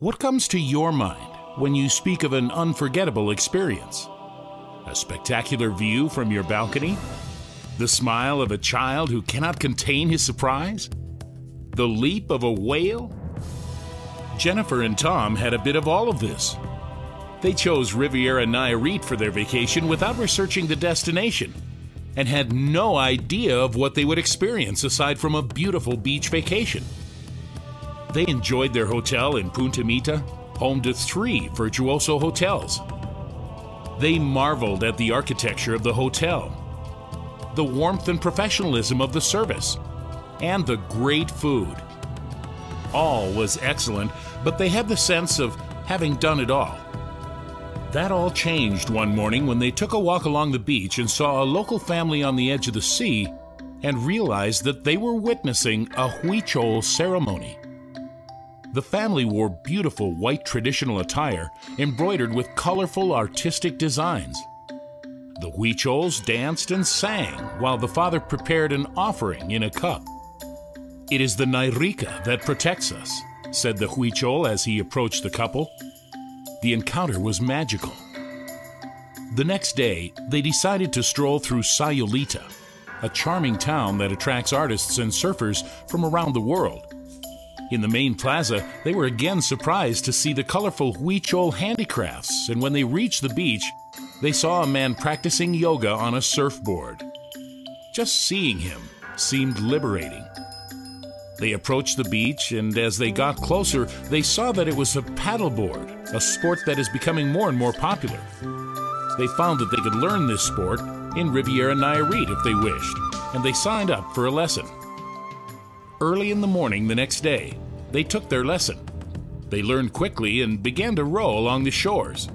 What comes to your mind when you speak of an unforgettable experience? A spectacular view from your balcony? The smile of a child who cannot contain his surprise? The leap of a whale? Jennifer and Tom had a bit of all of this. They chose Riviera Nayarit for their vacation without researching the destination and had no idea of what they would experience aside from a beautiful beach vacation. They enjoyed their hotel in Punta Mita, home to three virtuoso hotels. They marveled at the architecture of the hotel, the warmth and professionalism of the service, and the great food. All was excellent, but they had the sense of having done it all. That all changed one morning when they took a walk along the beach and saw a local family on the edge of the sea and realized that they were witnessing a huichol ceremony. The family wore beautiful white traditional attire embroidered with colorful artistic designs. The huichols danced and sang while the father prepared an offering in a cup. It is the Nairika that protects us, said the huichol as he approached the couple. The encounter was magical. The next day, they decided to stroll through Sayulita, a charming town that attracts artists and surfers from around the world. In the main plaza, they were again surprised to see the colorful Huichol handicrafts, and when they reached the beach, they saw a man practicing yoga on a surfboard. Just seeing him seemed liberating. They approached the beach, and as they got closer, they saw that it was a paddleboard, a sport that is becoming more and more popular. They found that they could learn this sport in Riviera Nayarit if they wished, and they signed up for a lesson. Early in the morning the next day, they took their lesson. They learned quickly and began to row along the shores.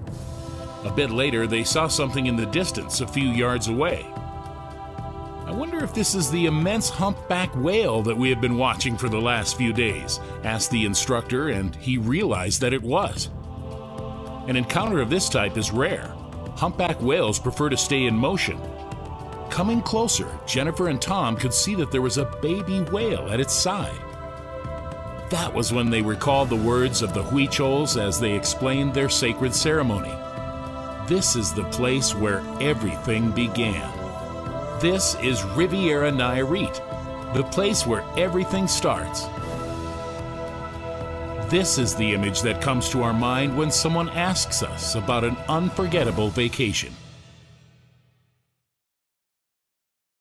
A bit later, they saw something in the distance a few yards away. I wonder if this is the immense humpback whale that we have been watching for the last few days, asked the instructor, and he realized that it was. An encounter of this type is rare. Humpback whales prefer to stay in motion. Coming closer, Jennifer and Tom could see that there was a baby whale at its side. That was when they recalled the words of the Huichols as they explained their sacred ceremony. This is the place where everything began. This is Riviera Nayarit, the place where everything starts. This is the image that comes to our mind when someone asks us about an unforgettable vacation.